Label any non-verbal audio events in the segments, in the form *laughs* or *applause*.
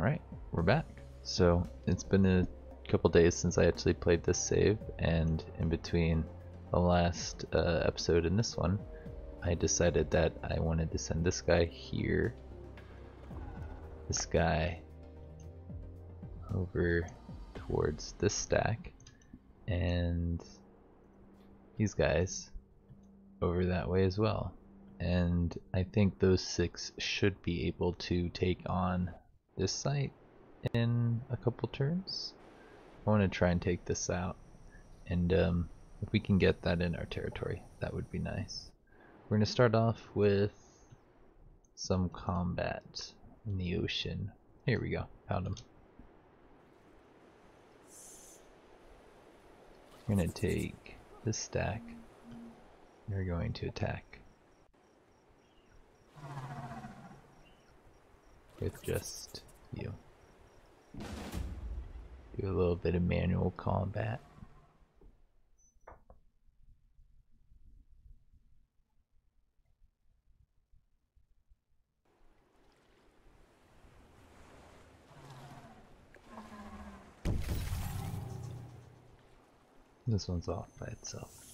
Alright, we're back. So, it's been a couple days since I actually played this save, and in between the last uh, episode and this one, I decided that I wanted to send this guy here, this guy over towards this stack, and these guys over that way as well. And I think those six should be able to take on this site in a couple turns. I want to try and take this out. And um, if we can get that in our territory, that would be nice. We're going to start off with some combat in the ocean. Here we go, found him. We're going to take this stack. and We're going to attack. With just you. Do a little bit of manual combat. This one's off by itself.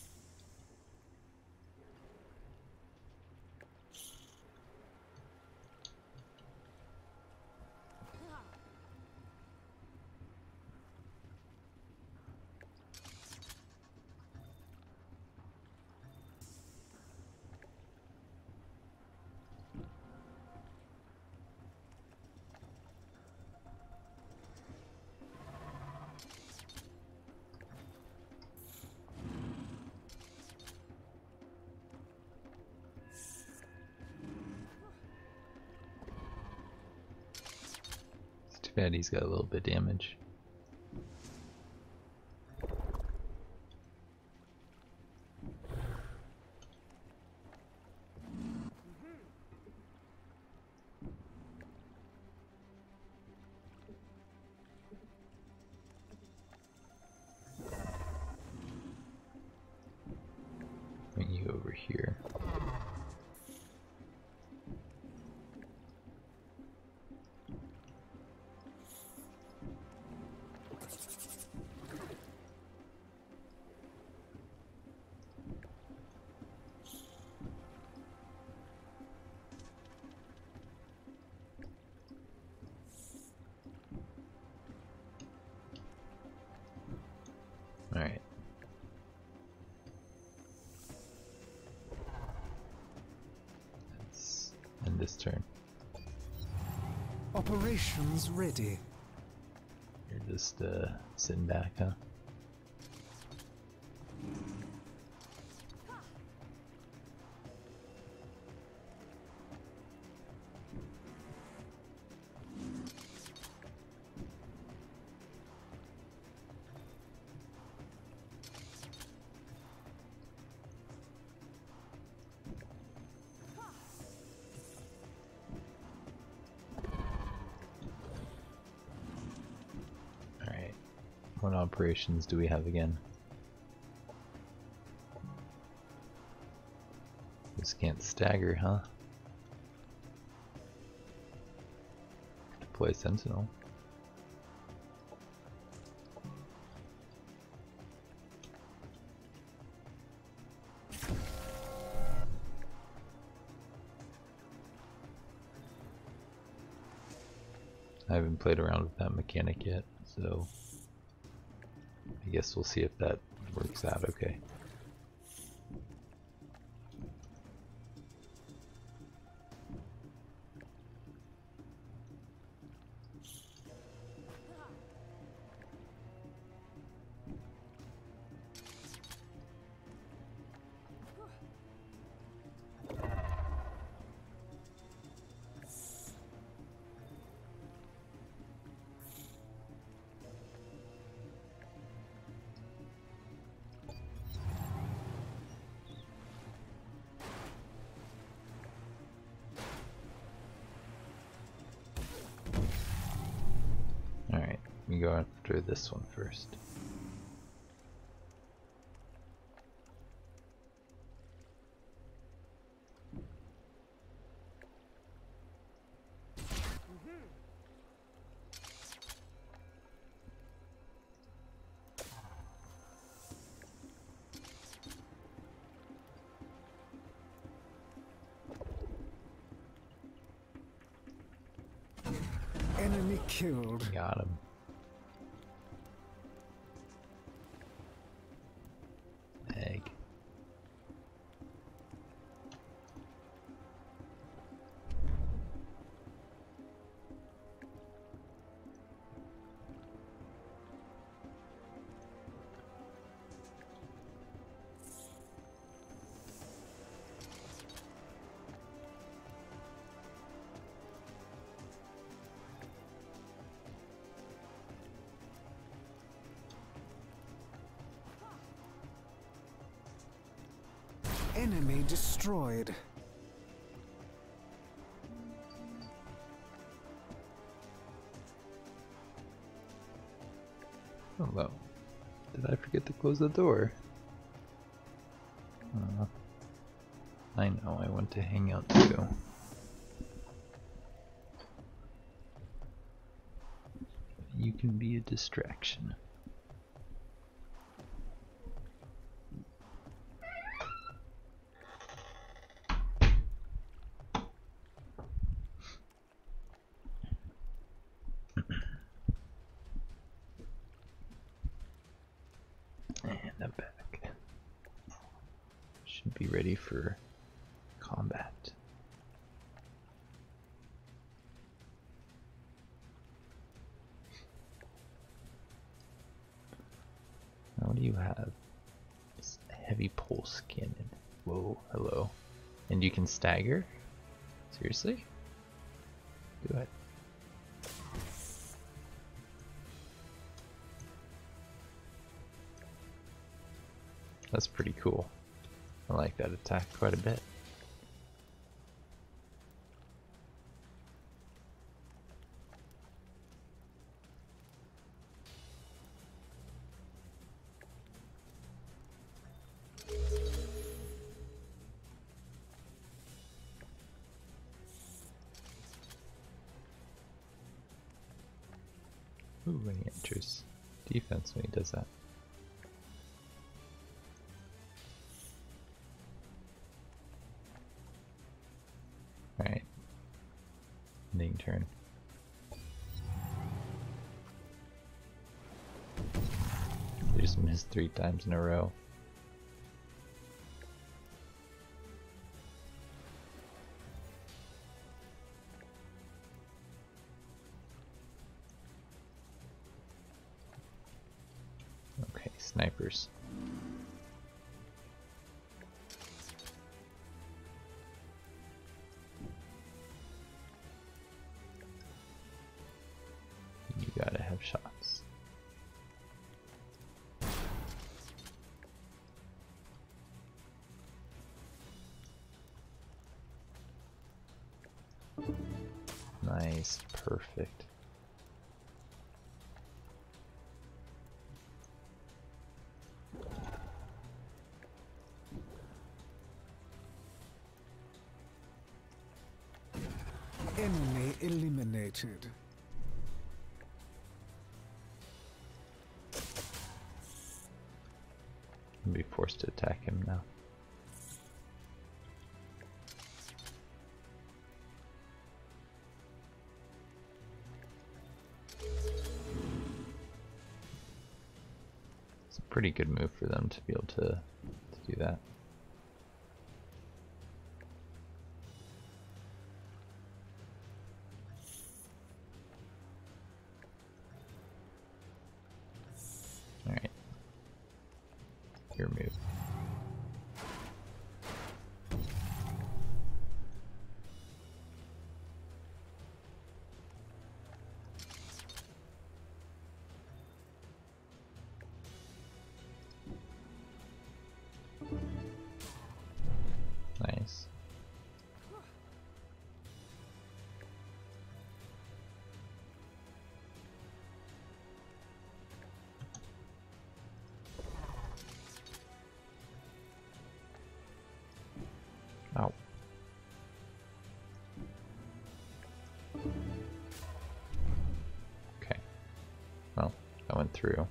Bad he's got a little bit damage. This turn. Operations ready. You're just uh, sitting back, huh? Operations do we have again? Just can't stagger, huh? Deploy Sentinel. I haven't played around with that mechanic yet, so I guess we'll see if that works out okay. this one first. Enemy killed. Got him. Enemy destroyed. Hello. Did I forget to close the door? Uh, I know, I went to hang out too. You can be a distraction. And I'm back. Should be ready for combat. Now, what do you have? It's heavy pulse cannon. Whoa, hello. And you can stagger? Seriously? Do it. That's pretty cool. I like that attack quite a bit. Just missed three times in a row. Enemy eliminated. I'll be forced to attack him now. It's a pretty good move for them to be able to, to do that. Well, that went through.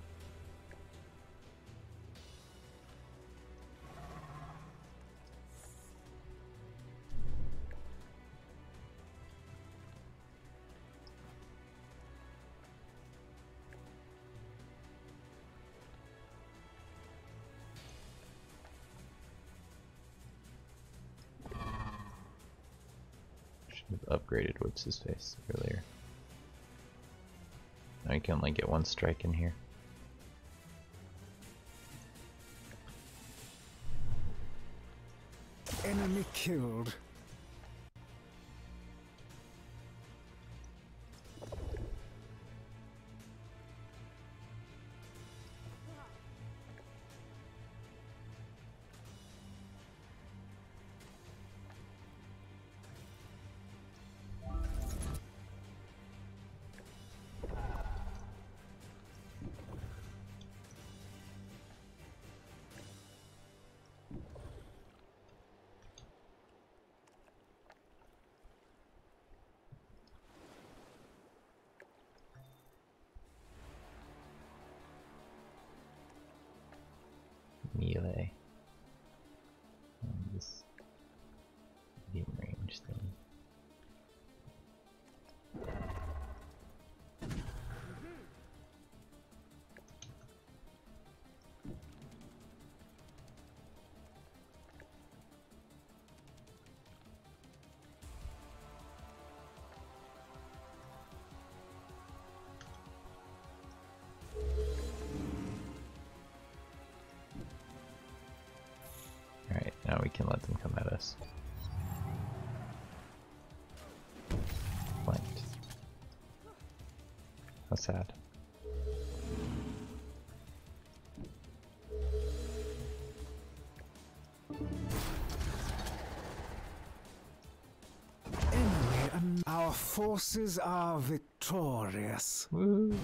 Should have upgraded what's his face earlier. You can only get one strike in here. Enemy killed. Can let them come at us. Flanked. How sad. Enemy and um, our forces are victorious. Woo!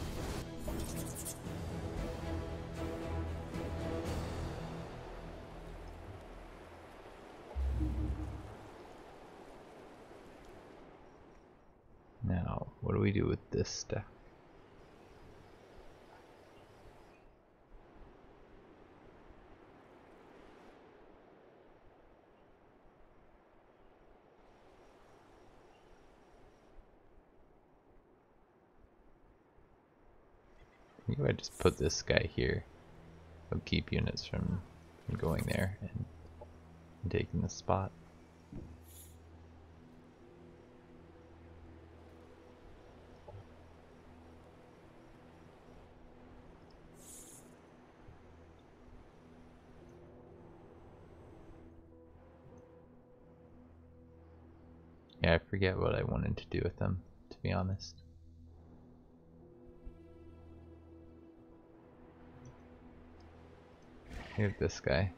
Stuff? Uh, maybe I just put this guy here. It'll keep units from, going there and taking the spot. Forget what I wanted to do with them, to be honest. Here's this guy.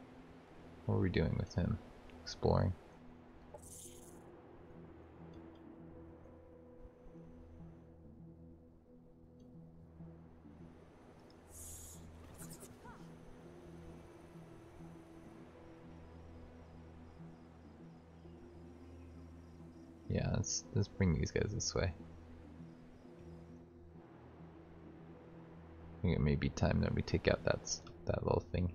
What are we doing with him? Exploring. Let's let's bring these guys this way. I think it may be time that we take out that that little thing.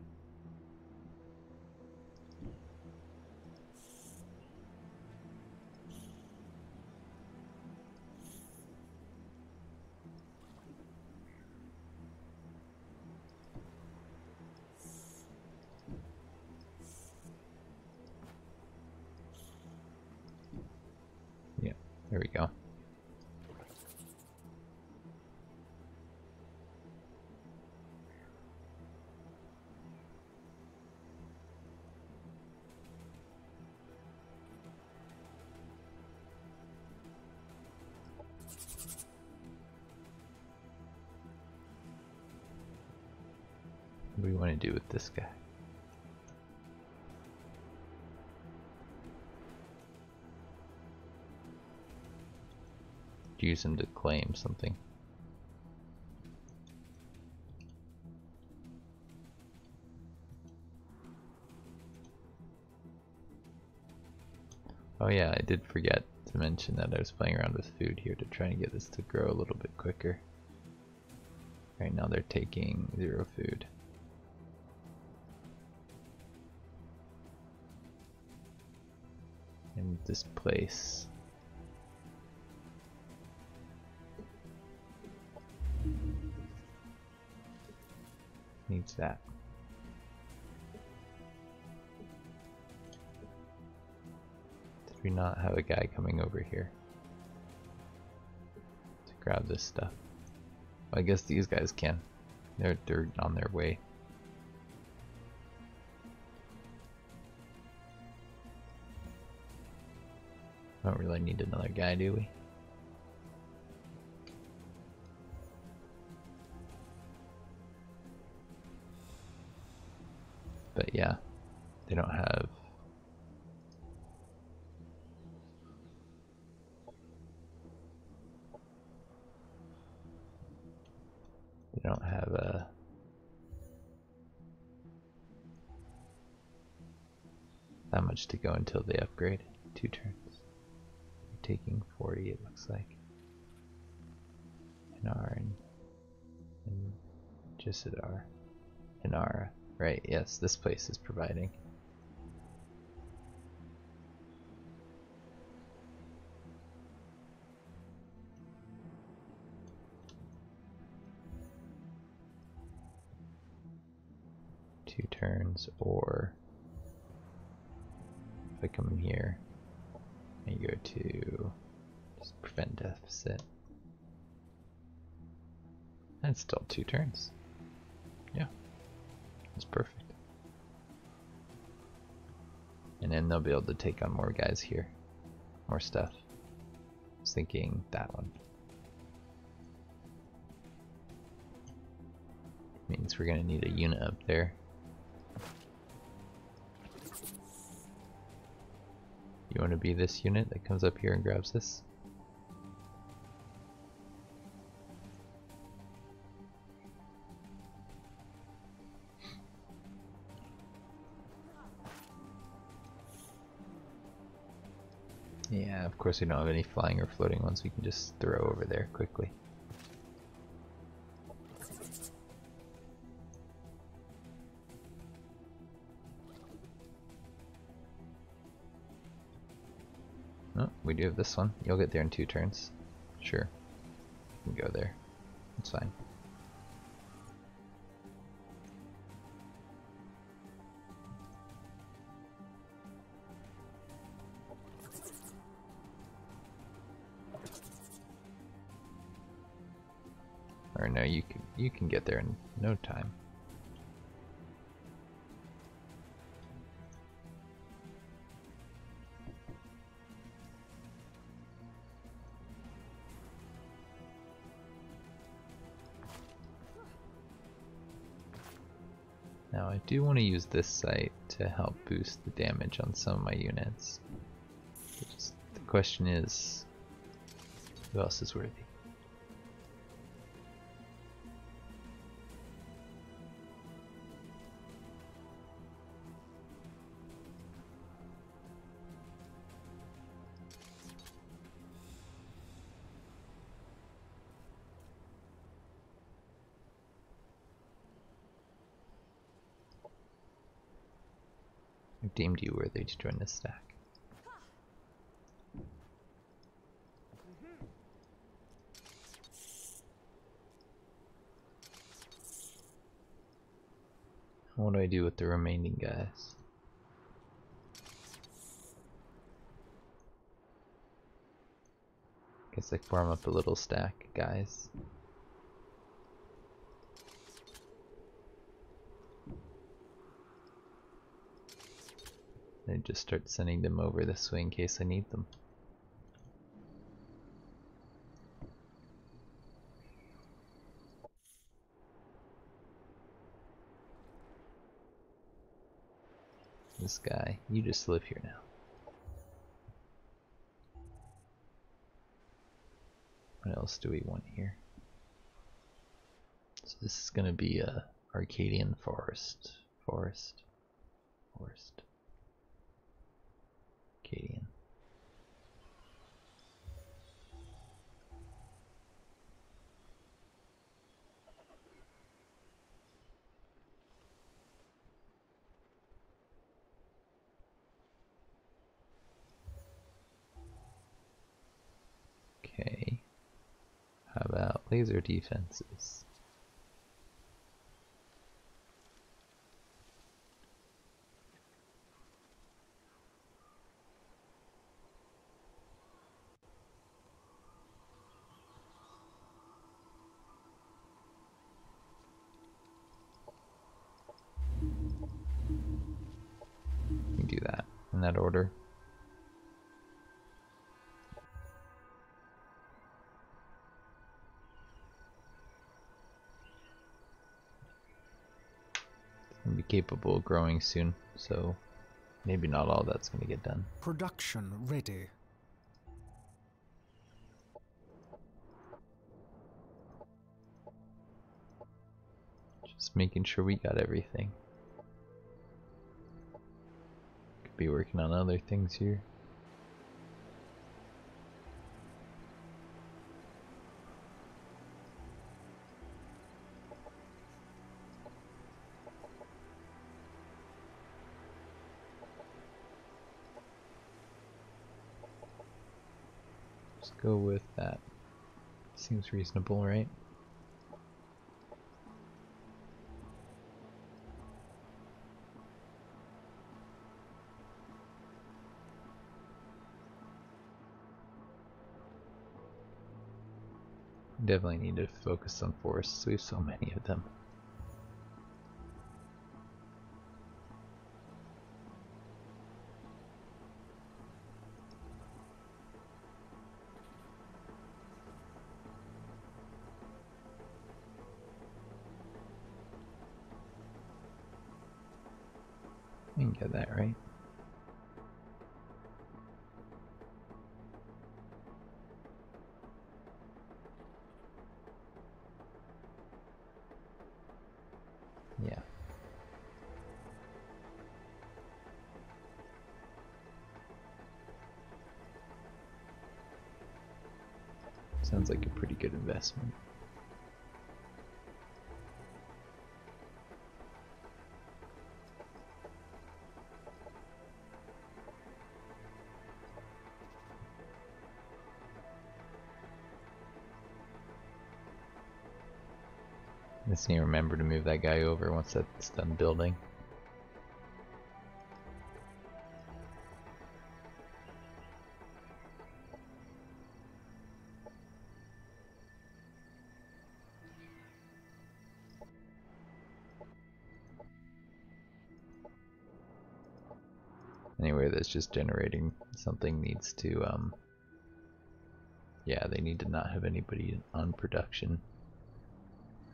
What do we want to do with this guy? Use him to claim something. Oh yeah, I did forget to mention that I was playing around with food here to try and get this to grow a little bit quicker. Right now they're taking zero food. This place needs that. Did we not have a guy coming over here? To grab this stuff. I guess these guys can. They're they're on their way. Don't really need another guy, do we? But yeah, they don't have they don't have a that much to go until they upgrade. Two turns. Taking 40 it looks like. Hinar and, and Jisadar. Hinara. Right, yes, this place is providing. Two turns, or if I come in here and go to just prevent deficit, that's still two turns. Yeah. That's perfect. And then they'll be able to take on more guys here. More stuff. I was thinking that one. Means we're gonna need a unit up there. You wanna be this unit that comes up here and grabs this? Yeah, of course we don't have any flying or floating ones we can just throw over there quickly. We do have this one. You'll get there in two turns. Sure. You can go there. It's fine. Or no, you can you can get there in no time. I do want to use this site to help boost the damage on some of my units. Just, the question is, who else is worthy? Deemed you worthy to join this stack. What do I do with the remaining guys? Guess I form up a little stack, guys. I just start sending them over this way in case I need them. This guy, you just live here now. What else do we want here? So this is gonna be a Arcadian forest. Forest. Forest. Okay. How about laser defenses? We can do that in that order. Gonna be capable of growing soon, so maybe not all that's gonna get done. Production ready. Just making sure we got everything. Be working on other things here. Just go with that. Seems reasonable, right? Definitely need to focus on forests. We have so many of them. We can get that right. Sounds like a pretty good investment. Just need to remember to move that guy over once that's done building. Just generating something needs to, um, yeah, they need to not have anybody on production.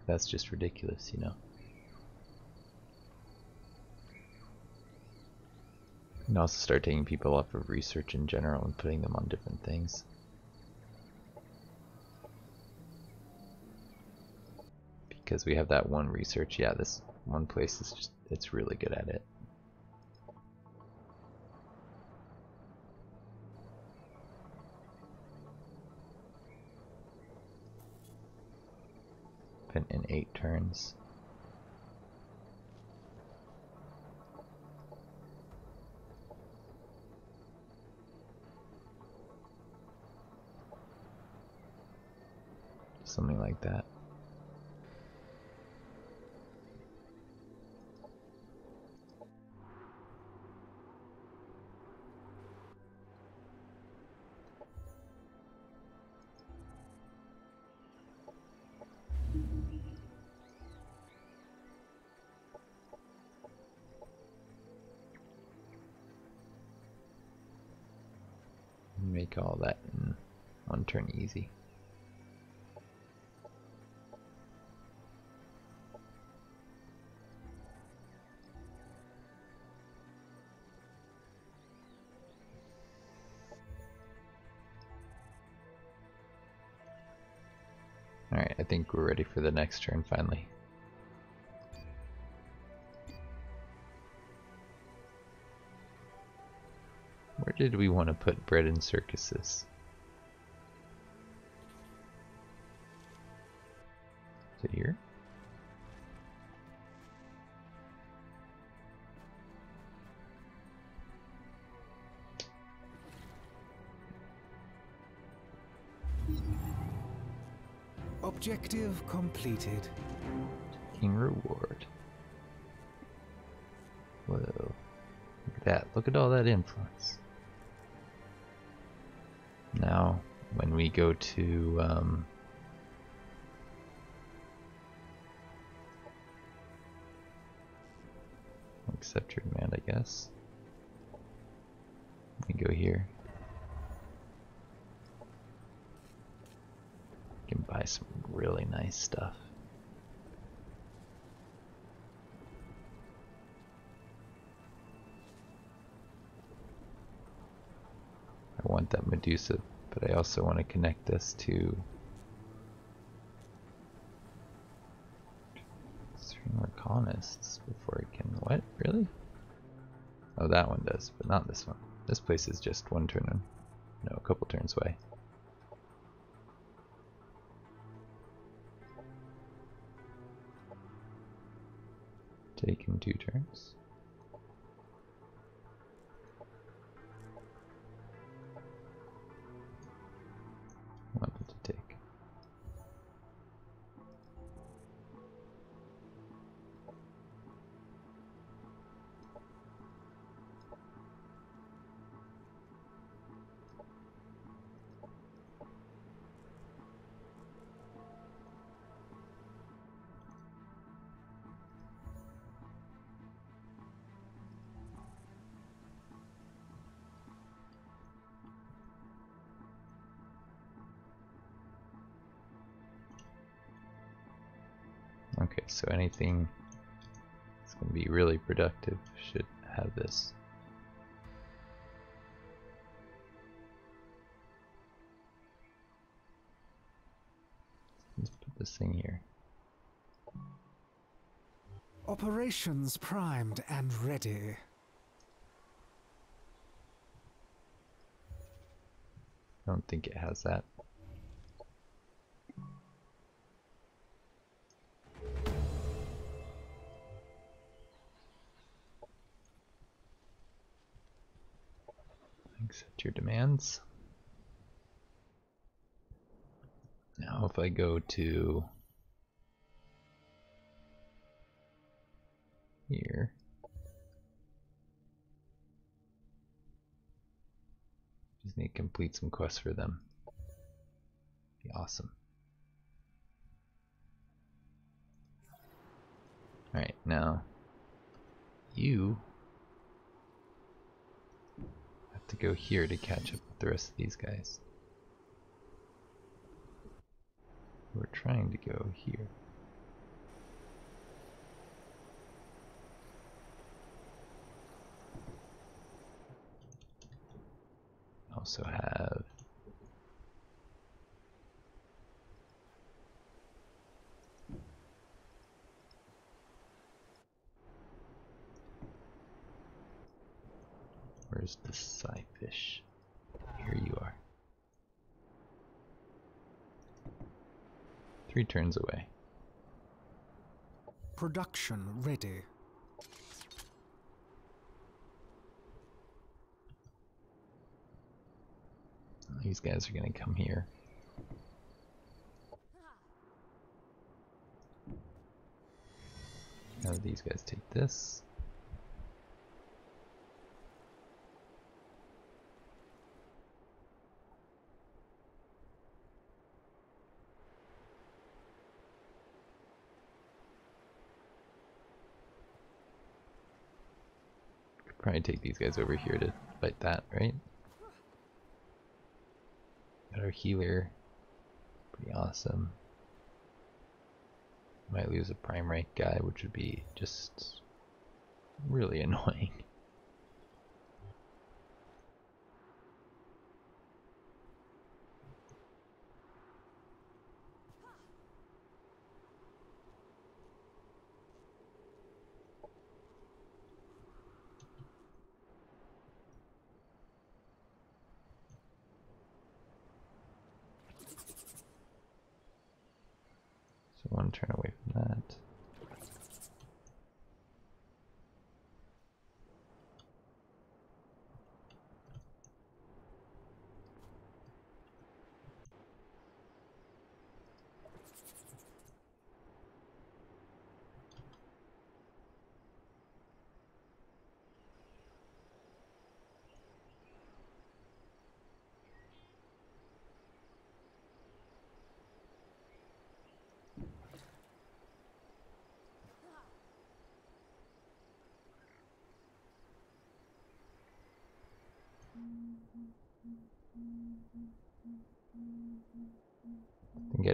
That's just ridiculous, you know. And also start taking people off of research in general and putting them on different things. Because we have that one research, yeah, this one place is just, it's really good at it. Been in eight turns. Something like that. Make all that in one turn easy. Think we're ready for the next turn finally. Where did we want to put bread and circuses? Here? Objective completed. King reward. Whoa. Look at that. Look at all that influence. Now, when we go to um, accept your demand, I guess. Let me go here. can buy some really nice stuff. I want that Medusa, but I also want to connect this to three more colonists before it can what? Really? Oh that one does, but not this one. This place is just one turn no, a couple turns away. Taking two turns. Anything that's going to be really productive should have this. Let's put this thing here. Operations primed and ready. I don't think it has that. Accept your demands. Now if I go to here, just need to complete some quests for them. Be awesome. Alright, now you to go here to catch up with the rest of these guys. We're trying to go here. Also have Where's the Psyfish? Here you are. Three turns away. Production ready. These guys are gonna come here. Now these guys take this. Probably take these guys over here to fight that, right? Got our healer. Pretty awesome. Might lose a prime rank guy, which would be just really *laughs* annoying.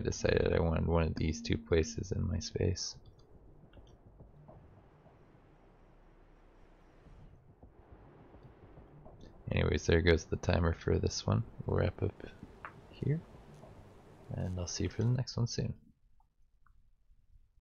Decided I wanted one of these two places in my space. Anyways, there goes the timer for this one. We'll wrap up here. And I'll see you for the next one soon.